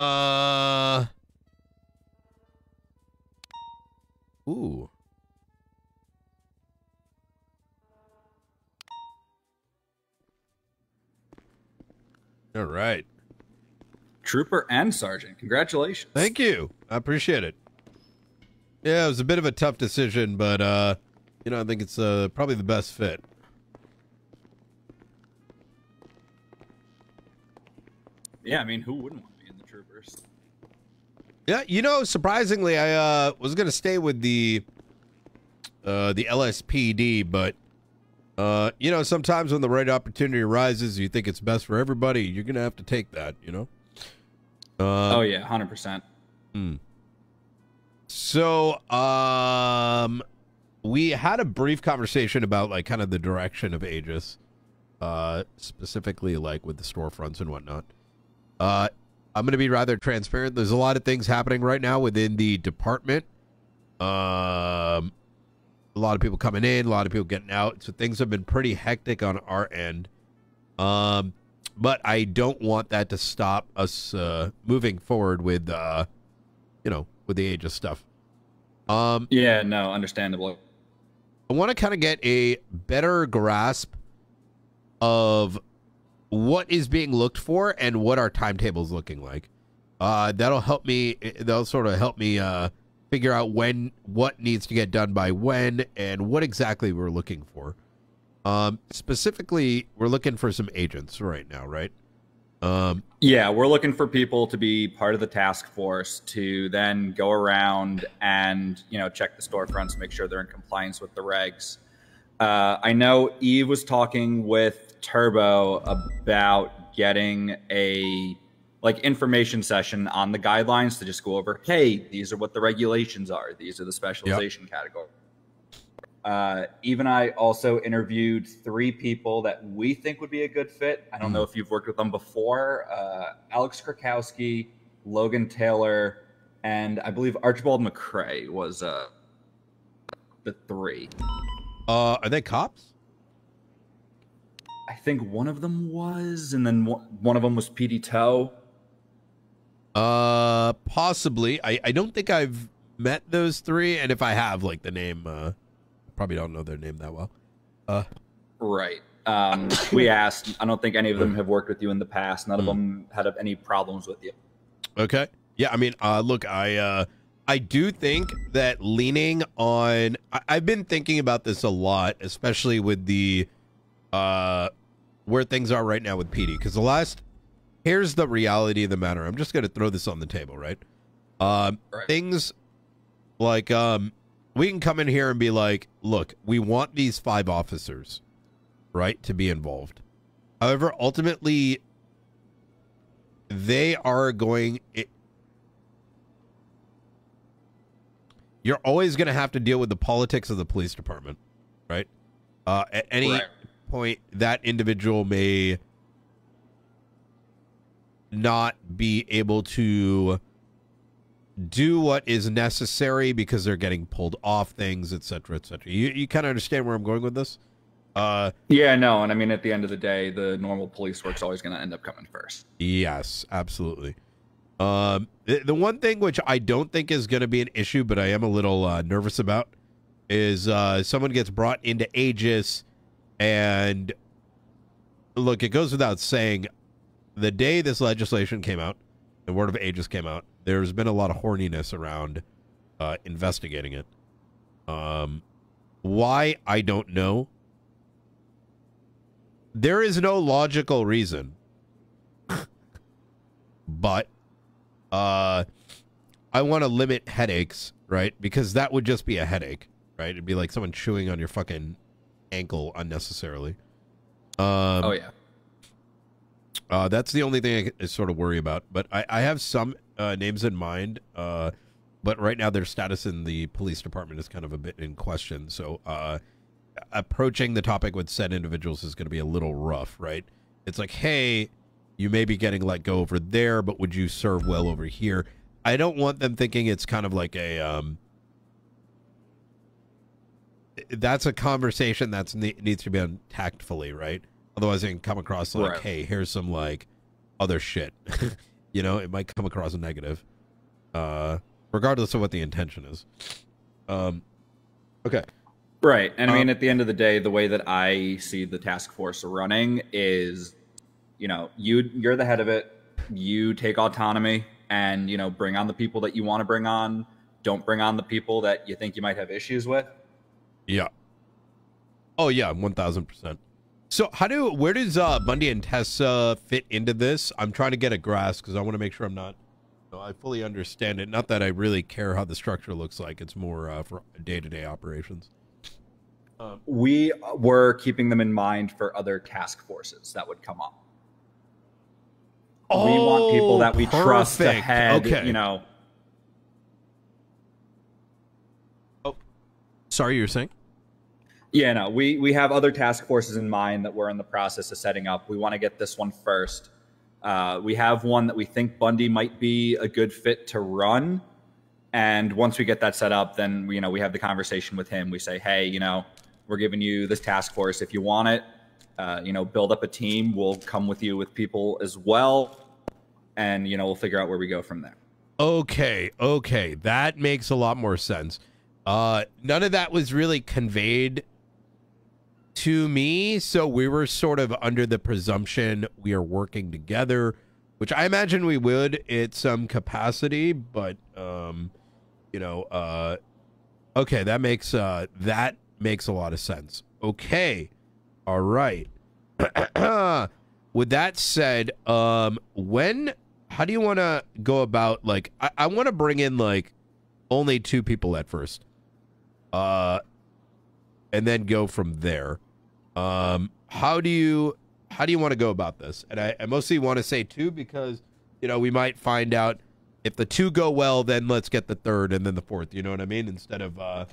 Uh. Ooh. All right. Trooper and Sergeant. Congratulations. Thank you. I appreciate it. Yeah, it was a bit of a tough decision, but uh, you know, I think it's uh probably the best fit. Yeah, I mean, who wouldn't want to be in the Troopers? Yeah, you know, surprisingly, I uh was gonna stay with the uh the LSPD, but uh, you know, sometimes when the right opportunity arises, you think it's best for everybody. You're gonna have to take that. You know. Uh, oh yeah, hundred percent. Hmm. So, um, we had a brief conversation about like kind of the direction of Aegis, uh, specifically like with the storefronts and whatnot. Uh, I'm going to be rather transparent. There's a lot of things happening right now within the department. Um, a lot of people coming in, a lot of people getting out. So things have been pretty hectic on our end. Um, but I don't want that to stop us uh, moving forward with, uh, you know, with the Aegis stuff. Um, yeah, no, understandable. I want to kind of get a better grasp of what is being looked for and what our timetable is looking like. Uh, that'll help me. That'll sort of help me uh, figure out when what needs to get done by when and what exactly we're looking for. Um, specifically, we're looking for some agents right now, right? Um, yeah, we're looking for people to be part of the task force to then go around and you know check the storefronts, make sure they're in compliance with the regs. Uh, I know Eve was talking with Turbo about getting a like information session on the guidelines to just go over, hey, these are what the regulations are. These are the specialization yep. categories. Uh, Eve and I also interviewed three people that we think would be a good fit. I don't mm. know if you've worked with them before. Uh, Alex Krakowski, Logan Taylor, and I believe Archibald McCrae was uh, the three. Uh, are they cops? I think one of them was, and then one of them was PD Toe. Uh, possibly. I I don't think I've met those three, and if I have, like the name, uh, probably don't know their name that well. Uh, right. Um, we asked. I don't think any of them have worked with you in the past. None of hmm. them had any problems with you. Okay. Yeah. I mean, uh, look, I uh, I do think that leaning on. I, I've been thinking about this a lot, especially with the uh where things are right now with PD. Because the last, here's the reality of the matter. I'm just going to throw this on the table, right? Um, right. Things like um, we can come in here and be like, look, we want these five officers, right, to be involved. However, ultimately, they are going. It, you're always going to have to deal with the politics of the police department, right? Uh, at any right point, that individual may not be able to do what is necessary because they're getting pulled off things, etc., etc. You you kind of understand where I'm going with this? Uh, yeah, no, and I mean at the end of the day, the normal police work's always going to end up coming first. Yes, absolutely. Um, the, the one thing which I don't think is going to be an issue, but I am a little uh, nervous about, is uh, someone gets brought into Aegis and look, it goes without saying, the day this legislation came out, the Word of Aegis came out, there's been a lot of horniness around uh, investigating it. Um, why I don't know. There is no logical reason, but uh, I want to limit headaches, right? Because that would just be a headache, right? It'd be like someone chewing on your fucking ankle unnecessarily. Um, oh yeah. Uh, that's the only thing I, I, sort of worry about. But I, I have some uh, names in mind. Uh, but right now their status in the police department is kind of a bit in question. So uh, approaching the topic with said individuals is going to be a little rough, right? It's like, hey, you may be getting let go over there, but would you serve well over here? I don't want them thinking it's kind of like a um, that's a conversation that's ne- needs to be done tactfully, right? Otherwise, it can come across like, right. "Hey, here's some like other shit," You know, it might come across as negative, uh, regardless of what the intention is. Um, okay. Right. And I mean, Um, at the end of the day, the way that I see the task force running is, you know, you you're the head of it. You take autonomy and you know bring on the people that you want to bring on. Don't bring on the people that you think you might have issues with. Yeah. Oh yeah, one thousand percent. So how do where does uh Bundy and Tessa fit into this? I'm trying to get a grasp because I want to make sure I'm not. No, I fully understand it. Not that I really care how the structure looks like. It's more uh, for day to day operations. We were keeping them in mind for other task forces that would come up. we want people that we trust perfect. ahead. Okay. You know, Oh, Sorry, you're saying? Yeah, no, we we have other task forces in mind that we're in the process of setting up. We want to get this one first. Uh, we have one that we think Bundy might be a good fit to run, and once we get that set up, then you know we have the conversation with him. We say, hey, you know, we're giving you this task force if you want it. Uh, you know, build up a team. We'll come with you with people as well, and you know we'll figure out where we go from there. Okay, okay, that makes a lot more sense. Uh, none of that was really conveyed to me, so we were sort of under the presumption we are working together, which I imagine we would at some capacity, but um, you know, uh, okay, that makes uh that makes a lot of sense. Okay, all right. With that said, um, when how do you want to go about like I, I want to bring in like only two people at first uh and then go from there um how do you how do you want to go about this and i, I mostly want to say two because you know we might find out if the two go well then let's get the third and then the fourth you know what i mean instead of uh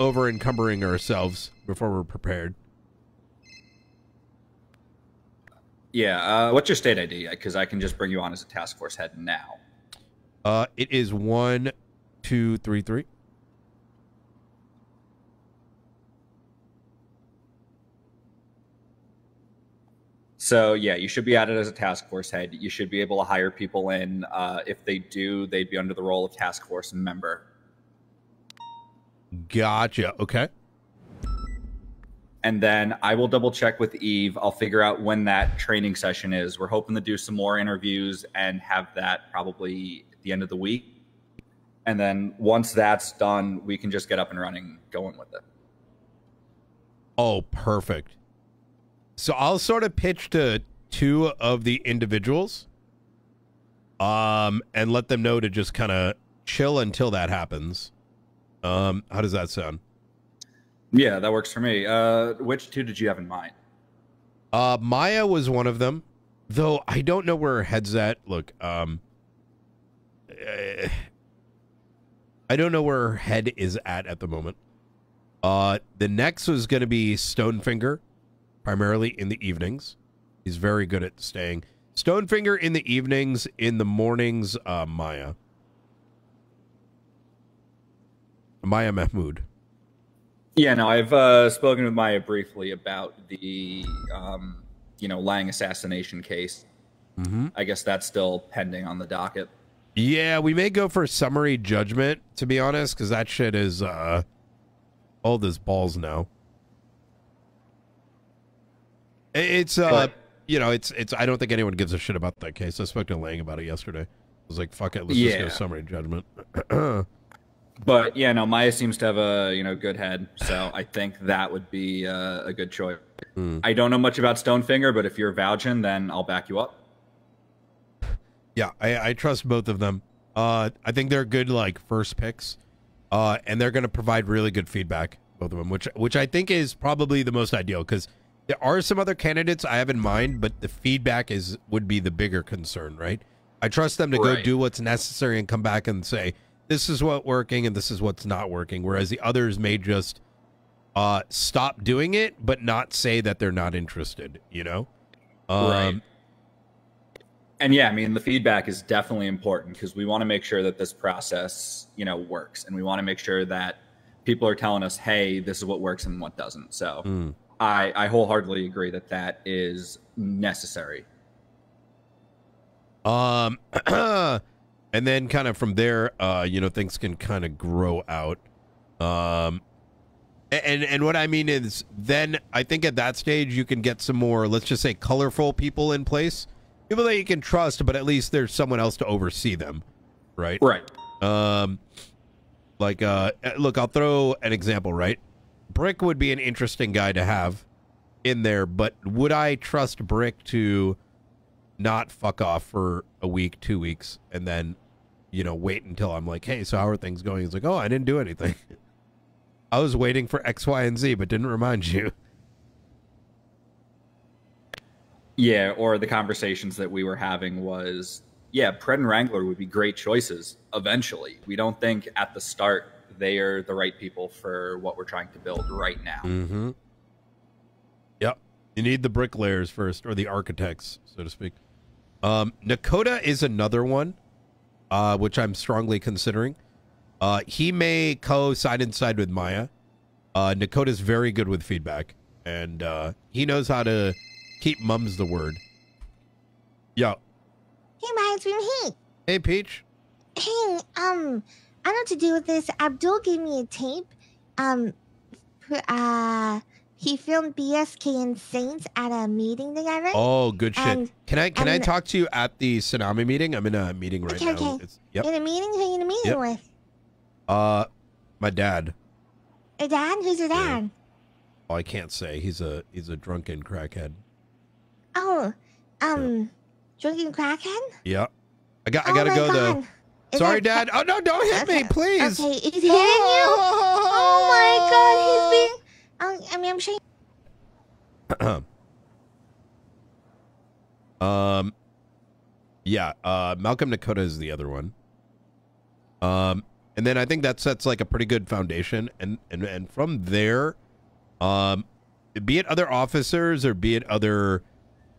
over encumbering ourselves before we're prepared Yeah, uh, what's your state ID? Because I can just bring you on as a task force head now. uh it is one two three three So yeah, you should be added as a task force head. You should be able to hire people in. Uh, if they do, they'd be under the role of task force member. gotcha okay And then I will double check with Eve. I'll figure out when that training session is. We're hoping to do some more interviews and have that probably at the end of the week. And then once that's done, we can just get up and running, going with it. Oh, perfect. So I'll sort of pitch to two of the individuals um and let them know to just kind of chill until that happens. Um how does that sound? Yeah, that works for me. Uh, which two did you have in mind? Uh Maya was one of them, though I don't know where her head's at. Look, um eh, I don't know where her head is at at the moment. Uh the next was going to be Stonefinger, primarily in the evenings. He's very good at staying. Stonefinger in the evenings, in the mornings, uh Maya. Maya Mahmood. Yeah, no, I've uh, spoken with Maya briefly about the, um, you know, Lang assassination case. Mm-hmm. I guess that's still pending on the docket. Yeah, we may go for summary judgment, to be honest, because that shit is uh old as balls now. I- It's uh But- you know, it's it's I don't think anyone gives a shit about that case. I spoke to Lang about it yesterday. I was like, fuck it, let's just go Yeah. summary judgment. But yeah, no, Maya seems to have a you know good head, so I think that would be uh, a good choice. Hmm. I don't know much about Stonefinger, but if you're vouching, then I'll back you up. Yeah, I, I trust both of them. Uh, I think they're good like first picks, uh, and they're going to provide really good feedback. Both of them, which which I think is probably the most ideal because there are some other candidates I have in mind, but the feedback is would be the bigger concern, right? I trust them to go do what's necessary and come back and say this is what working and this is what's not working. Whereas the others may just uh, stop doing it, but not say that they're not interested. You know, um, Right. And yeah, I mean, the feedback is definitely important because we want to make sure that this process, you know, works, and we want to make sure that people are telling us, "Hey, this is what works and what doesn't." So, Mm. I I wholeheartedly agree that that is necessary. Um, and then kind of from there, uh, you know, things can kind of grow out. Um, and and what I mean is, then I think at that stage you can get some more, let's just say, colorful people in place, people that you can trust, but at least there's someone else to oversee them, right? Right. Um, like, uh, look, I'll throw an example, right? Brick would be an interesting guy to have in there, but would I trust Brick to not fuck off for a week, two weeks, and then, you know, wait until I'm like, hey, so how are things going? He's like, oh, I didn't do anything. I was waiting for X, Y, and Z, but didn't remind you. Yeah, or the conversations that we were having was, yeah, Pred and Wrangler would be great choices eventually. We don't think at the start they are the right people for what we're trying to build right now. Mm-hmm. Yep. You need the bricklayers first, or the architects, so to speak. Um, Nakota is another one, uh, which I'm strongly considering. Uh, he may co side and side with Maya. Uh, Nakota's very good with feedback, and uh, he knows how to keep mums the word. Yeah. Hey, Maya, it's from Hey. Hey, Peach. Hey, um, I don't know what to do with this. Abdul gave me a tape. Um, uh, he filmed BSK and Saints at a meeting together. Oh, good shit. And- can I can I talk to you at the tsunami meeting? I'm in a meeting right Okay, now. okay. It's, yep. In a meeting? Who are you in a meeting Yep. with? Uh, my dad. A dad? Who's your Yeah. dad? Oh, I can't say. He's a he's a drunken crackhead. Oh, um, drinking crackhead? Yeah. I got I Oh gotta go God. though. Is Sorry, Dad. Oh no, don't hit me, please. Okay, he's hitting you? Oh my god, he's being. Oh, I mean, I'm sure. um, yeah. Uh, Malcolm Nakota is the other one. Um, and then I think that sets like a pretty good foundation, and and and from there, um, be it other officers or be it other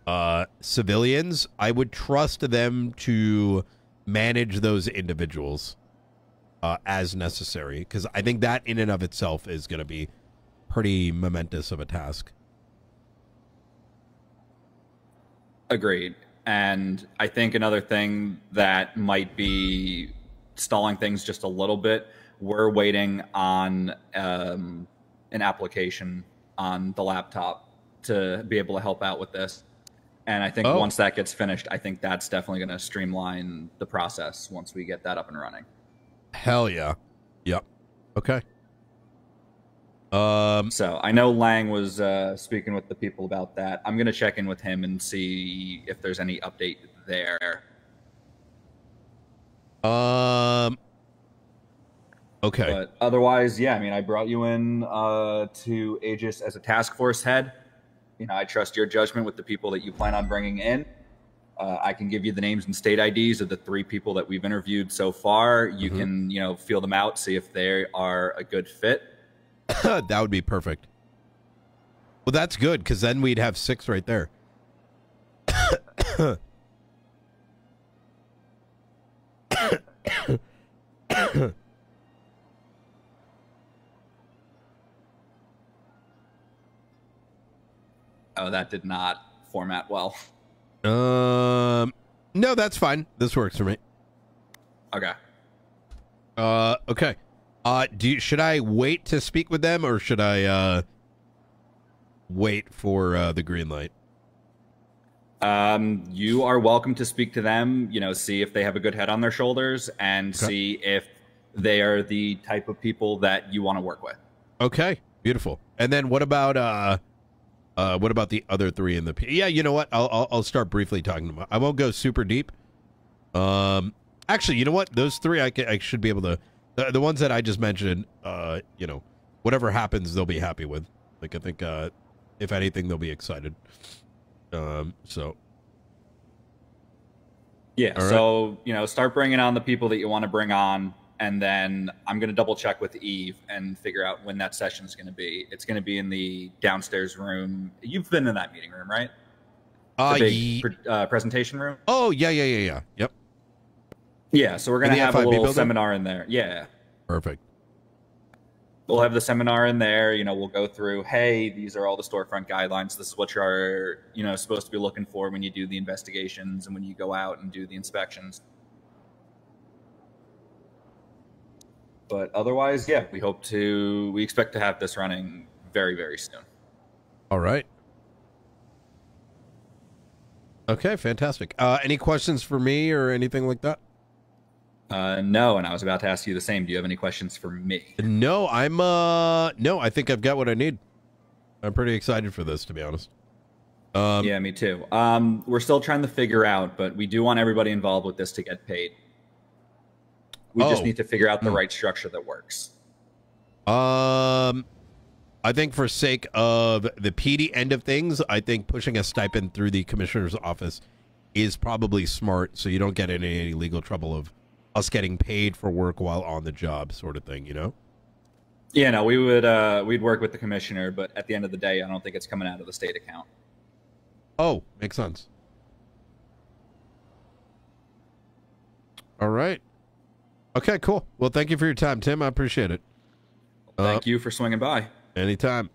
uh civilians, I would trust them to manage those individuals uh, as necessary because I think that in and of itself is going to be pretty momentous of a task. Agreed. And I think another thing that might be stalling things just a little bit, we're waiting on um, an application on the laptop to be able to help out with this. And I think Oh. once that gets finished, I think that's definitely going to streamline the process once we get that up and running. Hell yeah. Yep. Okay. Um So I know Lang was uh, speaking with the people about that. I'm going to check in with him and see if there's any update there. um Okay. But otherwise, yeah, I mean, I brought you in uh, to Aegis as a task force head. You know, I trust your judgment with the people that you plan on bringing in. Uh, I can give you the names and state IDs of the three people that we've interviewed so far. You Mhm. can, you know, feel them out, see if they are a good fit. that would be perfect. Well, that's good cuz then we'd have 6 right there. Oh, that did not format well. Um no, that's fine. This works for me. Okay. Uh okay. Uh do you, should I wait to speak with them or should I uh wait for uh, the green light? Um, you are welcome to speak to them, you know, see if they have a good head on their shoulders and Okay. see if they are the type of people that you want to work with. Okay, beautiful. And then what about uh uh what about the other three in the P- Yeah, you know what? I'll, I'll I'll start briefly talking About. I won't go super deep. Um actually, you know what? Those three I can, I should be able to the, the ones that I just mentioned, uh, you know, whatever happens they'll be happy with. Like I think uh if anything they'll be excited. Um so Yeah. Right. so, you know, start bringing on the people that you want to bring on. And then I'm going to double check with Eve and figure out when that session is going to be. It's going to be in the downstairs room. You've been in that meeting room, right? uh, the big ye- pre- uh, presentation room. Oh, yeah, yeah, yeah, yeah. Yep. Yeah. So we're going to have a FIB little building? seminar in there. Yeah. Perfect. we'll have the seminar in there. You know, we'll go through. Hey, these are all the storefront guidelines. This is what you're you know supposed to be looking for when you do the investigations and when you go out and do the inspections. But otherwise, yeah, we hope to. We expect to have this running very very soon. All right. Okay, fantastic. Uh, any questions for me or anything like that? Uh, no, and I was about to ask you the same. Do you have any questions for me? No, I'm uh no, I think I've got what I need. I'm pretty excited for this to be honest. Um, yeah, me too. Um, we're still trying to figure out, but we do want everybody involved with this to get paid. We oh. just need to figure out the mm. right structure that works. Um I think for sake of the PD end of things, I think pushing a stipend through the commissioner's office is probably smart so you don't get in any legal trouble of us getting paid for work while on the job sort of thing, you know? Yeah, no, we would uh we'd work with the commissioner, but at the end of the day, I don't think it's coming out of the state account. Oh, makes sense. All right. Okay, cool. Well, thank you for your time, Tim. I appreciate it. Thank uh, you for swinging by. Anytime.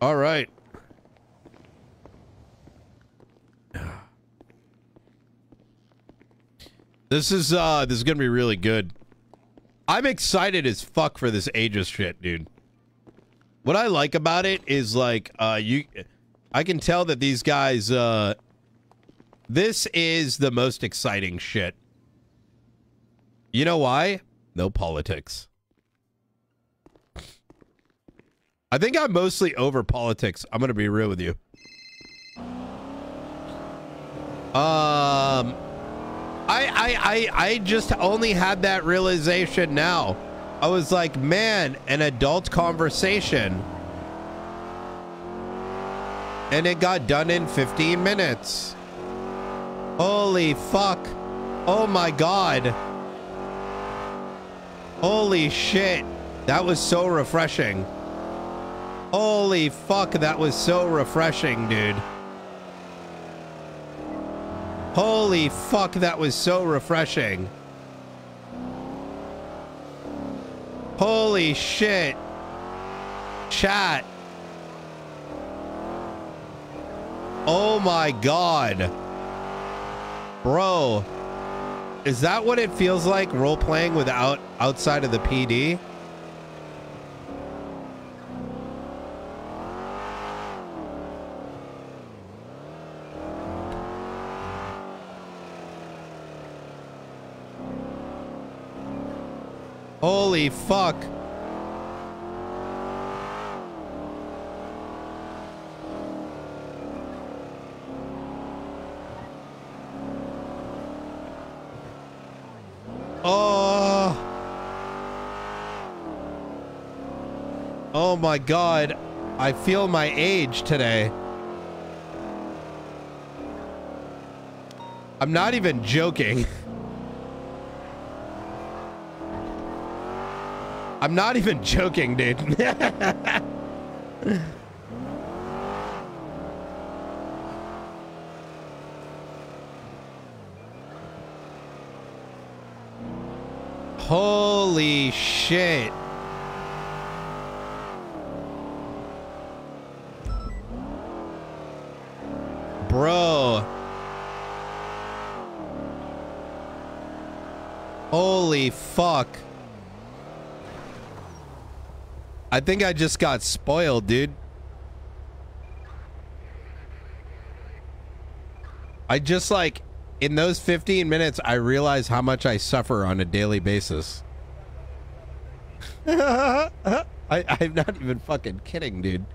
All right. This is uh this is gonna be really good. I'm excited as fuck for this Aegis shit, dude. What I like about it is like uh you I can tell that these guys uh this is the most exciting shit. You know why? No politics. I think I'm mostly over politics. I'm going to be real with you. Um I, I, I, I just only had that realization now. I was like, man, an adult conversation. And it got done in 15 minutes. Holy fuck. Oh my god. Holy shit. That was so refreshing. Holy fuck, that was so refreshing, dude. Holy fuck, that was so refreshing. Holy shit. Chat. Oh my god. Bro. Is that what it feels like role playing without outside of the PD? Holy fuck. Oh. Oh my god. I feel my age today. I'm not even joking. I'm not even joking, dude. Holy shit. Bro. Holy fuck. I think I just got spoiled, dude. I just like in those 15 minutes I realize how much I suffer on a daily basis. I, I'm not even fucking kidding, dude.